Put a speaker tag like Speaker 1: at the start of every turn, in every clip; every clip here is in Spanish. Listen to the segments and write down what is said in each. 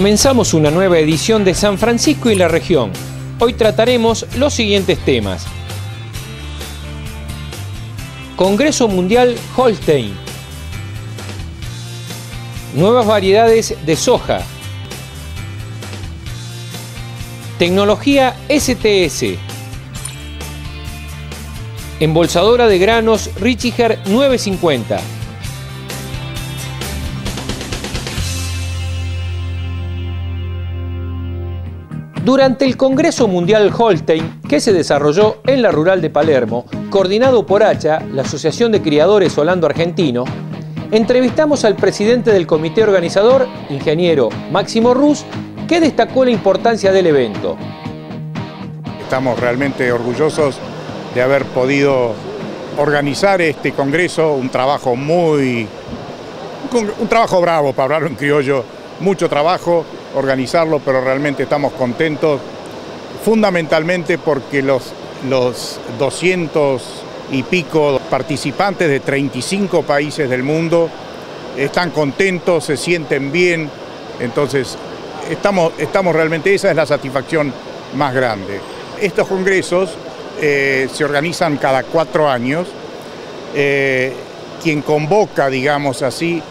Speaker 1: Comenzamos una nueva edición de San Francisco y la región. Hoy trataremos los siguientes temas. Congreso Mundial Holstein. Nuevas variedades de soja. Tecnología STS. Embolsadora de granos Richiger 950. Durante el Congreso Mundial Holstein, que se desarrolló en la rural de Palermo, coordinado por ACHA, la Asociación de Criadores Holando Argentino, entrevistamos al presidente del comité organizador, ingeniero Máximo Ruz, que destacó la importancia del evento.
Speaker 2: Estamos realmente orgullosos de haber podido organizar este congreso, un trabajo muy, un trabajo bravo, para hablarlo en criollo, mucho trabajo, organizarlo, pero realmente estamos contentos, fundamentalmente porque los, los 200 y pico participantes de 35 países del mundo están contentos, se sienten bien, entonces estamos, estamos realmente, esa es la satisfacción más grande. Estos congresos eh, se organizan cada cuatro años, eh, quien convoca, digamos así,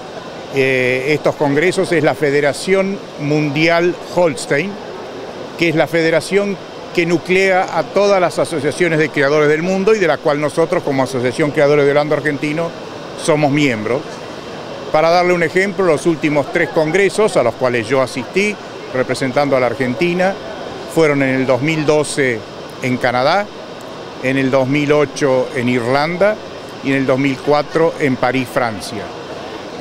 Speaker 2: eh, estos congresos es la Federación Mundial Holstein, que es la federación que nuclea a todas las asociaciones de creadores del mundo y de la cual nosotros como Asociación Creadores de Holando Argentino somos miembros. Para darle un ejemplo, los últimos tres congresos a los cuales yo asistí representando a la Argentina fueron en el 2012 en Canadá, en el 2008 en Irlanda y en el 2004 en París, Francia.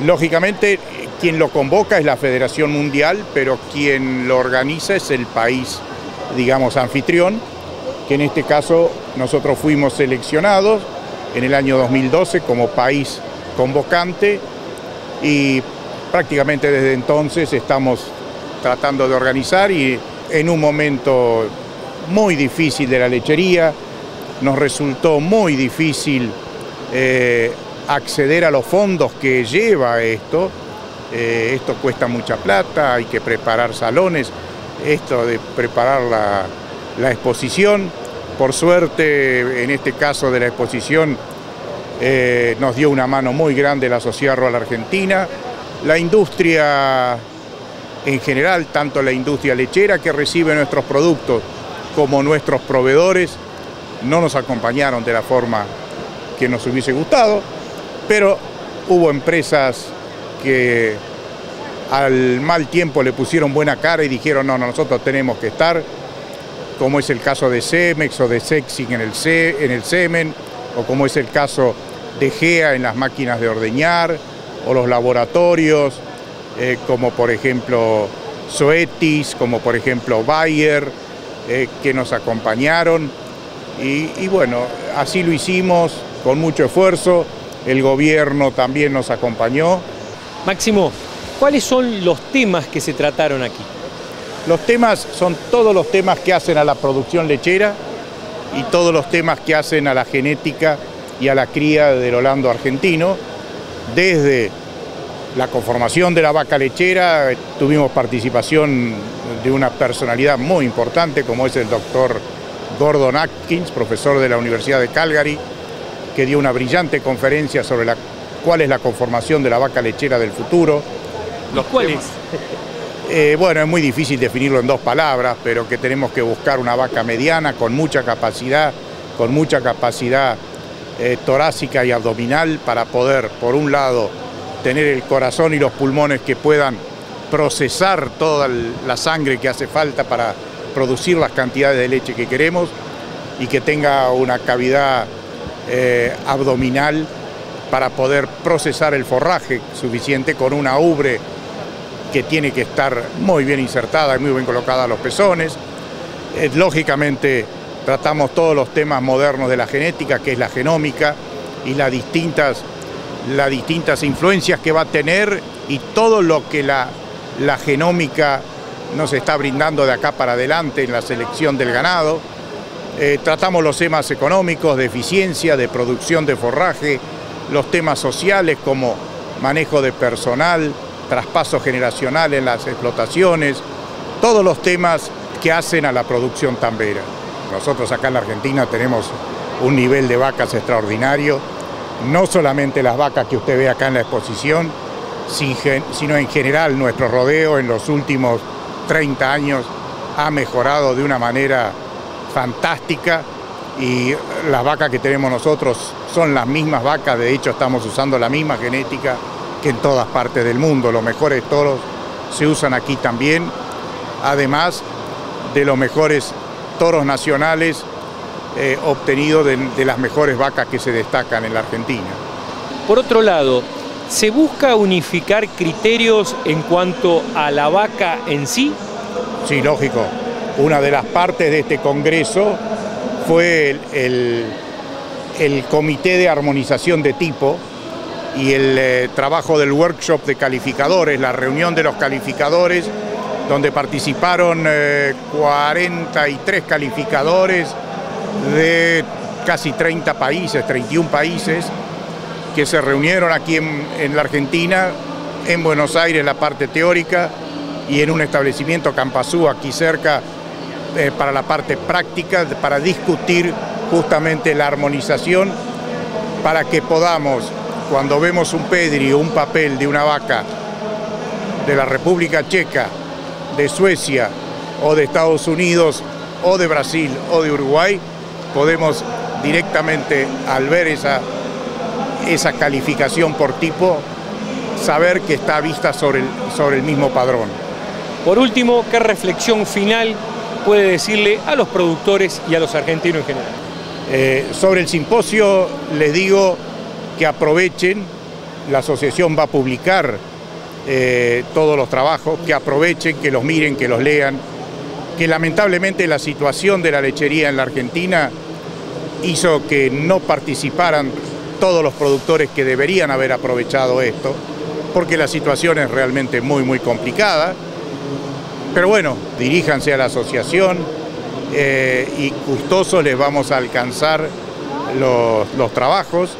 Speaker 2: Lógicamente, quien lo convoca es la Federación Mundial, pero quien lo organiza es el país, digamos, anfitrión, que en este caso nosotros fuimos seleccionados en el año 2012 como país convocante y prácticamente desde entonces estamos tratando de organizar y en un momento muy difícil de la lechería, nos resultó muy difícil eh, acceder a los fondos que lleva esto. Eh, esto cuesta mucha plata, hay que preparar salones, esto de preparar la, exposición. Por suerte, en este caso de la exposición, eh, nos dio una mano muy grande la Sociedad Rural Argentina. La industria en general, tanto la industria lechera que recibe nuestros productos como nuestros proveedores, no nos acompañaron de la forma que nos hubiese gustado pero hubo empresas que al mal tiempo le pusieron buena cara y dijeron, no, nosotros tenemos que estar, como es el caso de Cemex o de Sexing en el, en el Semen, o como es el caso de GEA en las máquinas de ordeñar, o los laboratorios, eh, como por ejemplo Soetis, como por ejemplo Bayer, eh, que nos acompañaron. y bueno, así lo hicimos con mucho esfuerzo el gobierno también nos acompañó.
Speaker 1: Máximo, ¿cuáles son los temas que se trataron aquí?
Speaker 2: Los temas son todos los temas que hacen a la producción lechera y todos los temas que hacen a la genética y a la cría del holando argentino, desde la conformación de la vaca lechera, tuvimos participación de una personalidad muy importante como es el doctor Gordon Atkins, profesor de la Universidad de Calgary, que dio una brillante conferencia sobre la, cuál es la conformación de la vaca lechera del futuro.
Speaker 1: ¿Los cuáles?
Speaker 2: Eh, bueno, es muy difícil definirlo en dos palabras, pero que tenemos que buscar una vaca mediana con mucha capacidad, con mucha capacidad eh, torácica y abdominal para poder, por un lado, tener el corazón y los pulmones que puedan procesar toda la sangre que hace falta para producir las cantidades de leche que queremos y que tenga una cavidad eh, abdominal para poder procesar el forraje suficiente con una ubre que tiene que estar muy bien insertada y muy bien colocada a los pezones. Eh, lógicamente tratamos todos los temas modernos de la genética, que es la genómica, y las distintas, las distintas influencias que va a tener y todo lo que la, la genómica nos está brindando de acá para adelante en la selección del ganado. Eh, tratamos los temas económicos, de eficiencia, de producción de forraje, los temas sociales como manejo de personal, traspaso generacional en las explotaciones, todos los temas que hacen a la producción tambera. Nosotros acá en la Argentina tenemos un nivel de vacas extraordinario, no solamente las vacas que usted ve acá en la exposición, sino en general nuestro rodeo en los últimos 30 años ha mejorado de una manera fantástica y las vacas que tenemos nosotros son las mismas vacas, de hecho estamos usando la misma genética que en todas partes del mundo, los mejores toros se usan aquí también, además de los mejores toros nacionales eh, obtenidos de las mejores vacas que se destacan en la Argentina.
Speaker 1: Por otro lado, ¿Se busca unificar criterios en cuanto a la vaca en sí?
Speaker 2: Sí, lógico. Una de las partes de este Congreso fue el, Comité de Armonización de Tipo y el eh, trabajo del workshop de calificadores, la reunión de los calificadores, donde participaron 43 eh, calificadores de casi 30 países, 31 países, que se reunieron aquí en, la Argentina, en Buenos Aires la parte teórica y en un establecimiento Campazú aquí cerca eh, para la parte práctica, para discutir justamente la armonización para que podamos, cuando vemos un pedri o un papel de una vaca de la República Checa, de Suecia o de Estados Unidos o de Brasil o de Uruguay, podemos directamente al ver esa esa calificación por tipo, saber que está vista sobre el, sobre el mismo padrón.
Speaker 1: Por último, ¿qué reflexión final puede decirle a los productores y a los argentinos en general?
Speaker 2: Eh, sobre el simposio les digo que aprovechen, la asociación va a publicar eh, todos los trabajos, que aprovechen, que los miren, que los lean, que lamentablemente la situación de la lechería en la Argentina hizo que no participaran todos los productores que deberían haber aprovechado esto, porque la situación es realmente muy, muy complicada. Pero bueno, diríjanse a la asociación eh, y gustosos les vamos a alcanzar los, trabajos.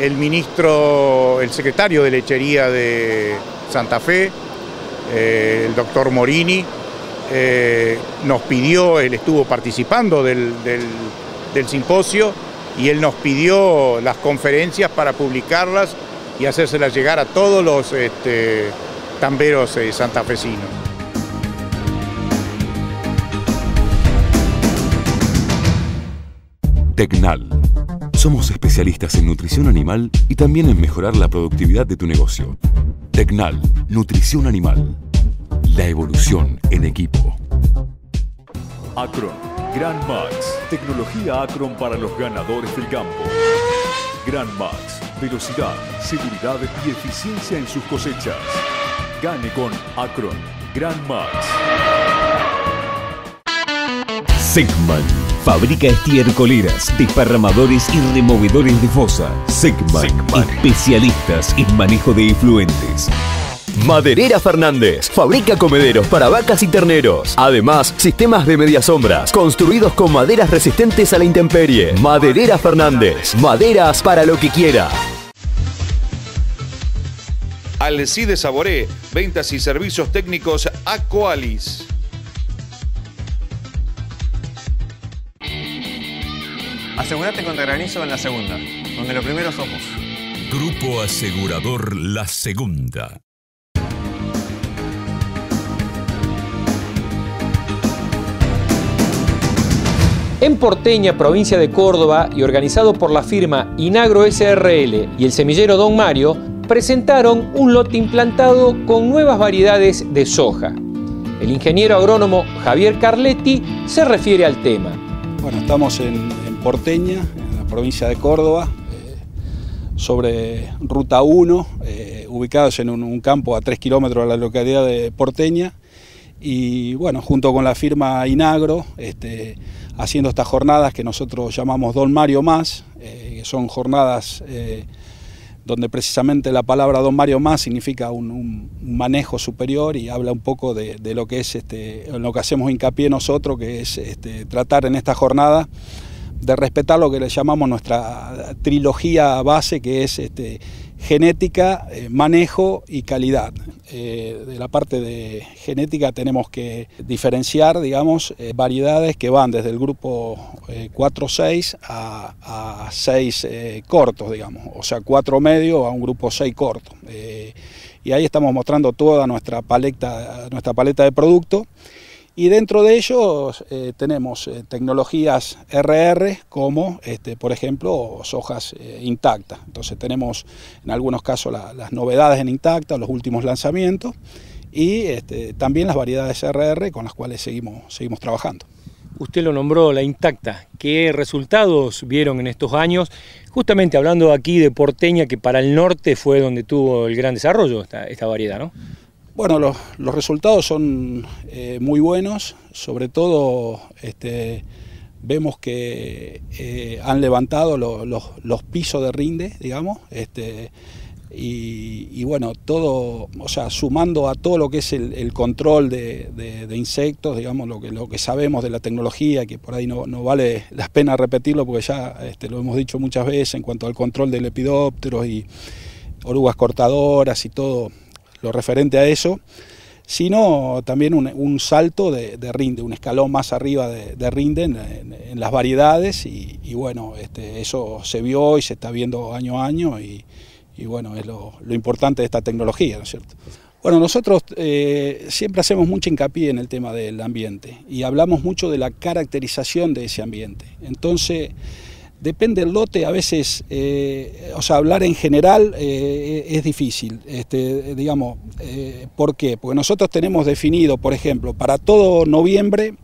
Speaker 2: El ministro, el secretario de lechería de Santa Fe, eh, el doctor Morini, eh, nos pidió, él estuvo participando del simposio, y él nos pidió las conferencias para publicarlas y hacérselas llegar a todos los este, tamberos eh, santafesinos.
Speaker 3: Tecnal. Somos especialistas en nutrición animal y también en mejorar la productividad de tu negocio. Tecnal, Nutrición Animal. La evolución en equipo.
Speaker 4: Acron Grand Max, tecnología Acron para los ganadores del campo. Grand Max, velocidad, seguridad y eficiencia en sus cosechas. Gane con Acron Grand Max.
Speaker 5: Segman. Fabrica estiercoleras, desparramadores y removedores de fosa. Segman. Especialistas en manejo de efluentes. Maderera Fernández. Fabrica comederos para vacas y terneros. Además, sistemas de medias sombras construidos con maderas resistentes a la intemperie. Maderera Fernández. Maderas para lo que quiera.
Speaker 6: Alcide Saboré. Ventas y servicios técnicos Aqualis.
Speaker 7: Asegúrate contra granizo en la segunda, donde los primeros somos.
Speaker 5: Grupo Asegurador La Segunda.
Speaker 1: En Porteña, provincia de Córdoba, y organizado por la firma Inagro SRL y el semillero Don Mario, presentaron un lote implantado con nuevas variedades de soja. El ingeniero agrónomo Javier Carletti se refiere al tema.
Speaker 8: Bueno, estamos en, Porteña, en la provincia de Córdoba, eh, sobre Ruta 1, eh, ubicados en un, campo a 3 kilómetros de la localidad de Porteña. Y bueno, junto con la firma Inagro, este, haciendo estas jornadas que nosotros llamamos Don Mario Más, eh, que son jornadas donde precisamente la palabra Don Mario Más significa un, manejo superior y habla un poco de, lo que es este, lo que hacemos hincapié nosotros, que es este, tratar en esta jornada de respetar lo que le llamamos nuestra trilogía base, que es este, genética, eh, manejo y calidad. Eh, de la parte de genética tenemos que diferenciar, digamos, variedades que van desde el grupo 4-6 a, 6 cortos, digamos, o sea, 4 medio a un grupo 6 corto. y ahí estamos mostrando toda nuestra paleta, nuestra paleta de productos y dentro de ellos eh, tenemos eh, tecnologías RR como, este, por ejemplo, sojas eh, intactas. Entonces tenemos en algunos casos las novedades en intacta, los últimos lanzamientos y este, también las variedades RR con las cuales seguimos, seguimos trabajando.
Speaker 1: Usted lo nombró, la intacta. ¿Qué resultados vieron en estos años? Justamente hablando aquí de Porteña, que para el norte fue donde tuvo el gran desarrollo esta, esta variedad, ¿no?
Speaker 8: Bueno, los, resultados son eh, muy buenos, sobre todo este, vemos que eh, han levantado los, pisos de rinde, digamos, este, y, bueno, todo, o sea, sumando a todo lo que es el, control de, insectos, digamos, lo que, lo que sabemos de la tecnología, que por ahí no, vale la pena repetirlo porque ya este, lo hemos dicho muchas veces en cuanto al control del lepidóptero y orugas cortadoras y todo referente a eso, sino también un, salto de, rinde, un escalón más arriba de, rinde en, las variedades y, bueno, este, eso se vio y se está viendo año a año y, bueno, es lo, importante de esta tecnología, ¿no es cierto? Bueno, nosotros eh, siempre hacemos mucho hincapié en el tema del ambiente y hablamos mucho de la caracterización de ese ambiente. Entonces, Depende del lote, a veces, eh, o sea, hablar en general eh, es difícil, este, digamos, eh, ¿por qué? Porque nosotros tenemos definido, por ejemplo, para todo noviembre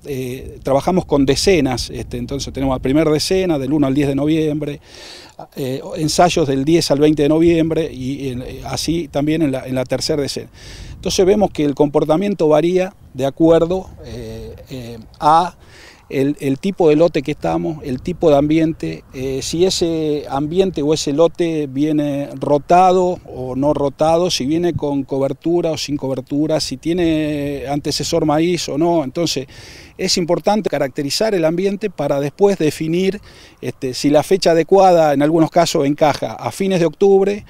Speaker 8: trabajamos con decenas, este, entonces tenemos la primera decena del 1 al 10 de noviembre, ensayos del 10 al 20 de noviembre y así también en la, en la tercera decena. Entonces vemos que el comportamiento varía de acuerdo a el, tipo de lote que estamos, el tipo de ambiente, eh, si ese ambiente o ese lote viene rotado o no rotado, si viene con cobertura o sin cobertura, si tiene antecesor maíz o no. Entonces es importante caracterizar el ambiente para después definir este, si la fecha adecuada en algunos casos encaja a fines de octubre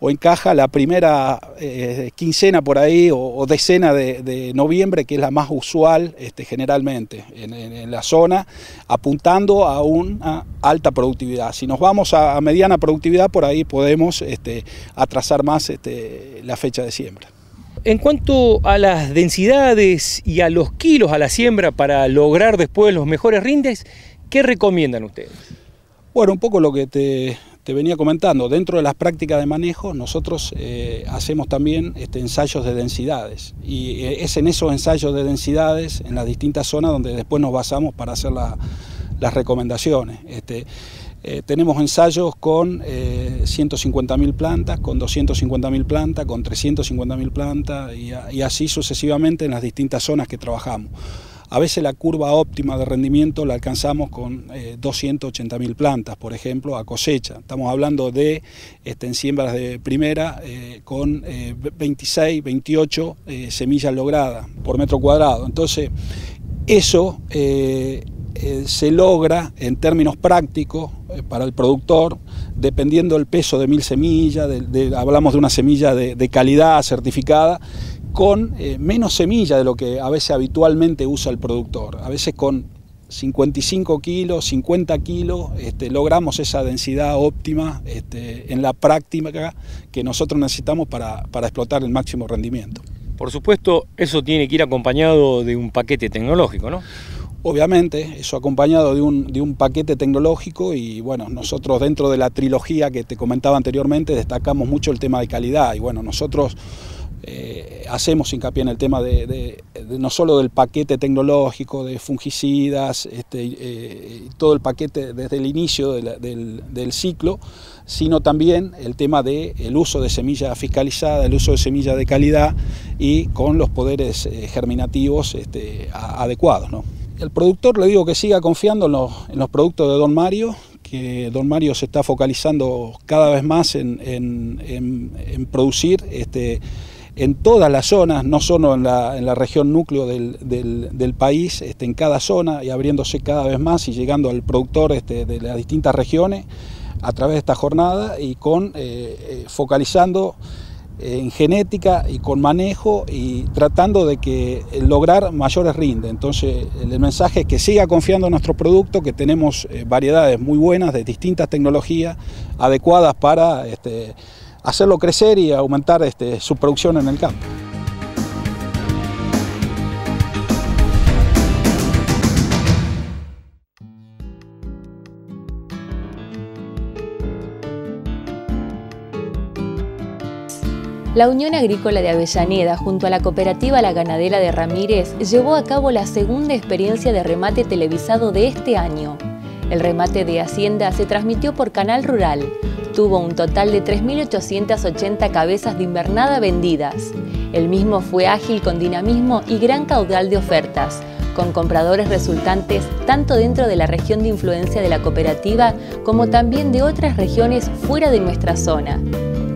Speaker 8: o encaja la primera eh, quincena por ahí o, decena de, noviembre, que es la más usual este, generalmente en, la zona, apuntando a una alta productividad. Si nos vamos a, mediana productividad, por ahí podemos este, atrasar más este, la fecha de siembra.
Speaker 1: En cuanto a las densidades y a los kilos a la siembra para lograr después los mejores rindes, ¿qué recomiendan ustedes?
Speaker 8: Bueno, un poco lo que te, te venía comentando, dentro de las prácticas de manejo nosotros eh, hacemos también este, ensayos de densidades y eh, es en esos ensayos de densidades en las distintas zonas donde después nos basamos para hacer las recomendaciones. Este, eh, tenemos ensayos con 150.000 plantas, con 250.000 plantas, con 350.000 plantas y así sucesivamente en las distintas zonas que trabajamos. A veces la curva óptima de rendimiento la alcanzamos con eh, 280.000 plantas, por ejemplo, a cosecha. Estamos hablando de este, en siembras de primera eh, con 26, eh, 28 eh, semillas logradas por metro cuadrado. Entonces, eso se logra en términos prácticos para el productor, dependiendo del peso de mil semillas, hablamos de una semilla de calidad certificada, con eh, menos semilla de lo que a veces habitualmente usa el productor. A veces con 55 kilos, 50 kilos, este, logramos esa densidad óptima este, en la práctica que nosotros necesitamos para, explotar el máximo rendimiento.
Speaker 1: Por supuesto, eso tiene que ir acompañado de un paquete tecnológico, ¿no?
Speaker 8: Obviamente, eso acompañado de un, de un, paquete tecnológico y bueno, nosotros dentro de la trilogía que te comentaba anteriormente destacamos mucho el tema de calidad y bueno, nosotros eh, hacemos hincapié en el tema de, no solo del paquete tecnológico, de fungicidas, este, eh, todo el paquete desde el inicio del, ciclo, sino también el tema del uso de semilla fiscalizada, el uso de semilla de calidad y con los poderes eh, germinativos este, adecuados. El productor le digo que siga confiando en los, productos de Don Mario, que Don Mario se está focalizando cada vez más en, en producir este, en todas las zonas, no solo en la, región núcleo del, país, este, en cada zona y abriéndose cada vez más y llegando al productor este, de las distintas regiones, a través de esta jornada y con focalizando en genética y con manejo y tratando de que lograr mayores rindes. Entonces el mensaje es que siga confiando en nuestro producto, que tenemos variedades muy buenas de distintas tecnologías adecuadas para este, hacerlo crecer y aumentar este, su producción en el campo.
Speaker 9: La Unión Agrícola de Avellaneda, junto a la cooperativa La Ganadera de Ramírez, llevó a cabo la segunda experiencia de remate televisado de este año. El remate de Hacienda se transmitió por Canal Rural. Tuvo un total de 3.880 cabezas de invernada vendidas. El mismo fue ágil con dinamismo y gran caudal de ofertas, con compradores resultantes tanto dentro de la región de influencia de la cooperativa como también de otras regiones fuera de nuestra zona.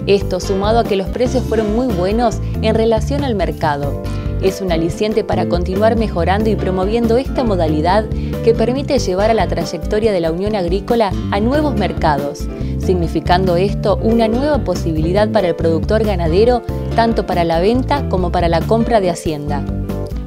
Speaker 9: Esto sumado a que los precios fueron muy buenos en relación al mercado. Es un aliciente para continuar mejorando y promoviendo esta modalidad que permite llevar a la trayectoria de la Unión Agrícola a nuevos mercados, significando esto una nueva posibilidad para el productor ganadero, tanto para la venta como para la compra de hacienda.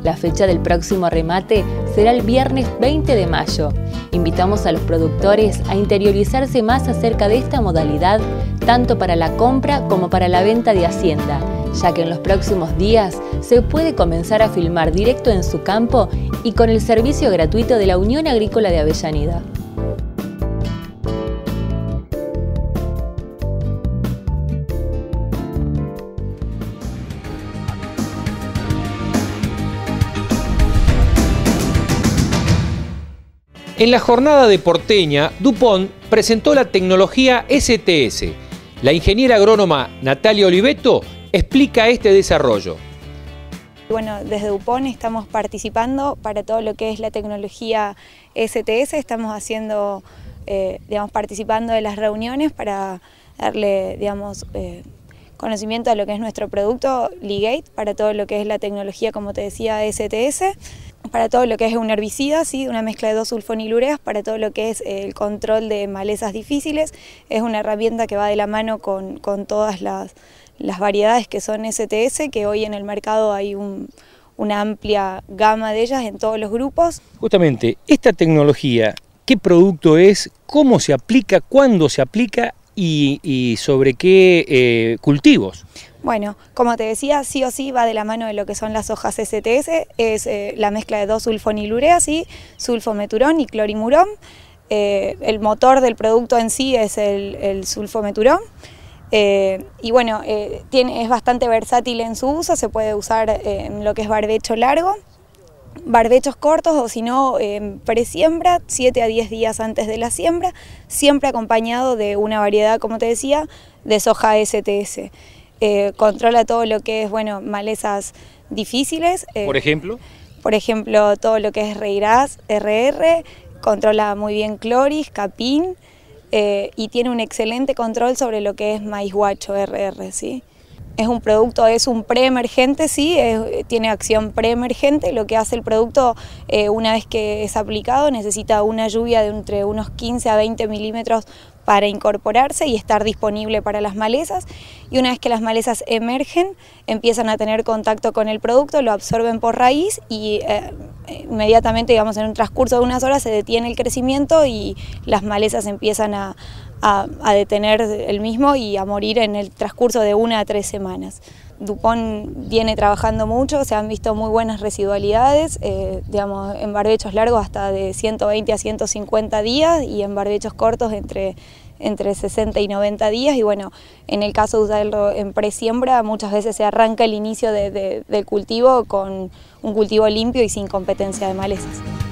Speaker 9: La fecha del próximo remate será el viernes 20 de mayo. Invitamos a los productores a interiorizarse más acerca de esta modalidad tanto para la compra como para la venta de hacienda, ya que en los próximos días se puede comenzar a filmar directo en su campo y con el servicio gratuito de la Unión Agrícola de Avellaneda.
Speaker 1: En la jornada de Porteña, Dupont presentó la tecnología STS, la ingeniera agrónoma Natalia Oliveto explica este desarrollo.
Speaker 10: Bueno, desde Dupont estamos participando para todo lo que es la tecnología STS, estamos haciendo, eh, digamos, participando de las reuniones para darle, digamos, eh, conocimiento a lo que es nuestro producto Ligate, para todo lo que es la tecnología, como te decía, STS para todo lo que es un herbicida, ¿sí? una mezcla de dos sulfonilureas, para todo lo que es el control de malezas difíciles. Es una herramienta que va de la mano con, todas las, variedades que son STS, que hoy en el mercado hay una amplia gama de ellas en todos los grupos.
Speaker 1: Justamente, esta tecnología, ¿qué producto es? ¿Cómo se aplica? ¿Cuándo se aplica? ¿Y, sobre qué eh, cultivos?
Speaker 10: Bueno, como te decía, sí o sí va de la mano de lo que son las hojas STS, es eh, la mezcla de dos sulfonilureas, y sulfometurón y clorimurón. Eh, el motor del producto en sí es el, sulfometurón. Eh, y bueno, tiene, es bastante versátil en su uso, se puede usar en lo que es barbecho largo, barbechos cortos o si no en presiembra, 7 a 10 días antes de la siembra, siempre acompañado de una variedad, como te decía, de soja STS. Eh, controla todo lo que es, bueno, malezas difíciles.
Speaker 1: Eh, ¿Por ejemplo?
Speaker 10: Por ejemplo, todo lo que es Reirás, RR, controla muy bien Cloris, Capín eh, y tiene un excelente control sobre lo que es maíz guacho, RR, ¿sí? Es un producto, es un preemergente, sí, tiene acción preemergente. Lo que hace el producto, una vez que es aplicado, necesita una lluvia de entre unos 15 a 20 milímetros para incorporarse y estar disponible para las malezas y una vez que las malezas emergen empiezan a tener contacto con el producto, lo absorben por raíz y eh, inmediatamente digamos en un transcurso de unas horas se detiene el crecimiento y las malezas empiezan a, detener el mismo y a morir en el transcurso de una a tres semanas. Dupont viene trabajando mucho, se han visto muy buenas residualidades, eh, digamos, en barbechos largos hasta de 120 a 150 días y en barbechos cortos entre entre 60 y 90 días y bueno, en el caso de usarlo en presiembra muchas veces se arranca el inicio del cultivo con un cultivo limpio y sin competencia de malezas.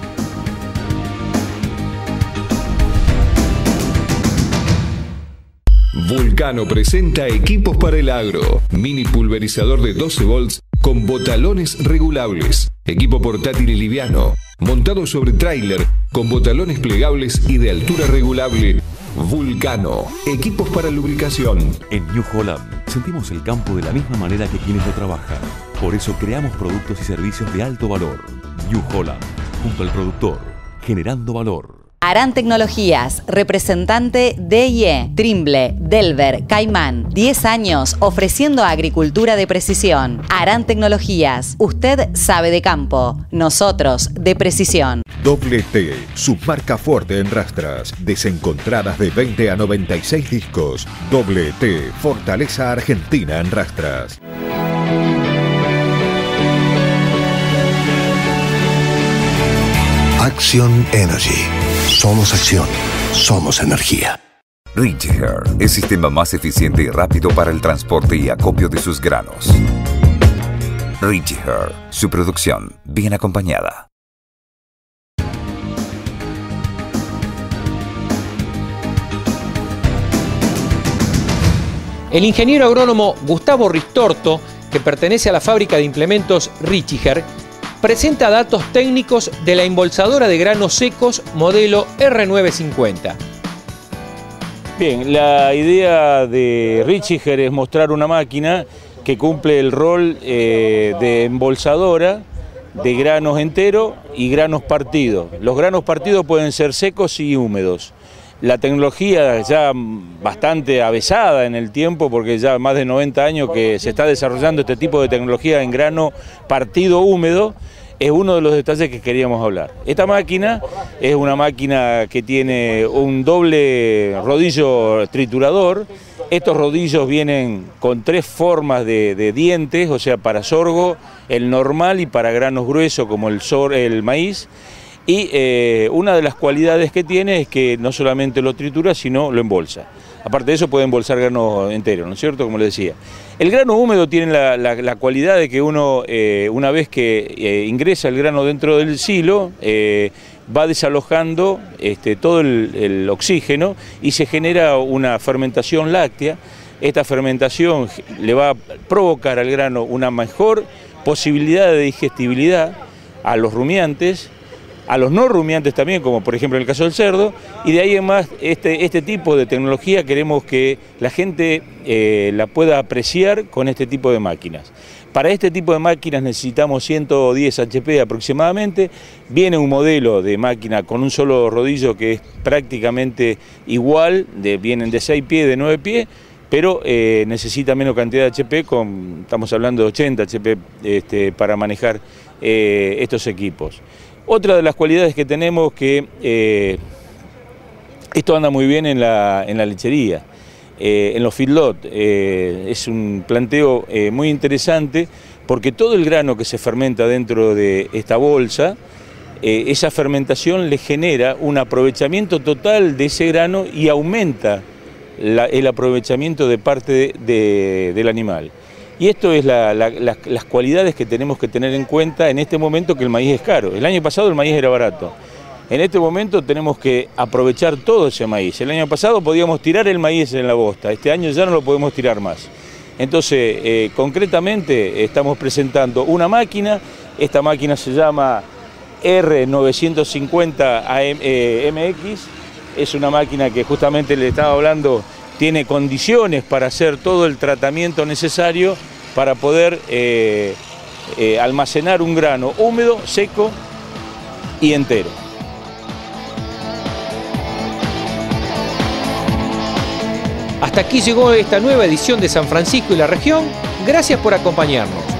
Speaker 5: Vulcano presenta equipos para el agro. Mini pulverizador de 12 volts con botalones regulables. Equipo portátil y liviano. Montado sobre tráiler con botalones plegables y de altura regulable Vulcano, equipos para lubricación.
Speaker 3: En New Holland sentimos el campo de la misma manera que quienes lo trabajan. Por eso creamos productos y servicios de alto valor. New Holland, junto al productor, generando valor.
Speaker 11: Aran Tecnologías, representante DIE, Trimble, Delver, Caimán. 10 años ofreciendo agricultura de precisión. Aran Tecnologías, usted sabe de campo, nosotros de precisión.
Speaker 12: Doble T, su marca fuerte en rastras, desencontradas de 20 a 96 discos. Doble T, Fortaleza Argentina en rastras.
Speaker 13: Action Energy. Somos acción. Somos energía.
Speaker 14: Ridgehair, el sistema más eficiente y rápido para el transporte y acopio de sus granos. Ridgehair, su producción bien acompañada.
Speaker 1: El ingeniero agrónomo Gustavo Ristorto, que pertenece a la fábrica de implementos Richiger, presenta datos técnicos de la embolsadora de granos secos modelo R950.
Speaker 15: Bien, la idea de Richiger es mostrar una máquina que cumple el rol eh, de embolsadora de granos enteros y granos partidos. Los granos partidos pueden ser secos y húmedos la tecnología ya bastante avesada en el tiempo, porque ya más de 90 años que se está desarrollando este tipo de tecnología en grano partido húmedo, es uno de los detalles que queríamos hablar. Esta máquina es una máquina que tiene un doble rodillo triturador. Estos rodillos vienen con tres formas de, dientes, o sea, para sorgo, el normal y para granos gruesos como el, maíz. Y eh, una de las cualidades que tiene es que no solamente lo tritura, sino lo embolsa. Aparte de eso puede embolsar grano entero, ¿no es cierto? Como le decía. El grano húmedo tiene la, cualidad de que uno, eh, una vez que eh, ingresa el grano dentro del silo, va desalojando este, todo el, oxígeno y se genera una fermentación láctea. Esta fermentación le va a provocar al grano una mejor posibilidad de digestibilidad a los rumiantes a los no rumiantes también, como por ejemplo en el caso del cerdo, y de ahí en más este, este tipo de tecnología queremos que la gente eh, la pueda apreciar con este tipo de máquinas. Para este tipo de máquinas necesitamos 110 HP aproximadamente, viene un modelo de máquina con un solo rodillo que es prácticamente igual, vienen de 6 pies, de 9 pies, pero eh, necesita menos cantidad de HP, estamos hablando de 80 HP este, para manejar eh, estos equipos. Otra de las cualidades que tenemos que eh, esto anda muy bien en la, lechería, eh, en los feedlot. Eh, es un planteo muy interesante porque todo el grano que se fermenta dentro de esta bolsa, esa fermentación le genera un aprovechamiento total de ese grano y aumenta el aprovechamiento de parte del animal. Y esto es las cualidades que tenemos que tener en cuenta en este momento que el maíz es caro. El año pasado el maíz era barato. En este momento tenemos que aprovechar todo ese maíz. El año pasado podíamos tirar el maíz en la bosta, este año ya no lo podemos tirar más. Entonces, eh, concretamente estamos presentando una máquina, esta máquina se llama R950 MX, es una máquina que justamente le estaba hablando, tiene condiciones para hacer todo el tratamiento necesario para poder eh, eh, almacenar un grano húmedo, seco y entero.
Speaker 1: Hasta aquí llegó esta nueva edición de San Francisco y la región. Gracias por acompañarnos.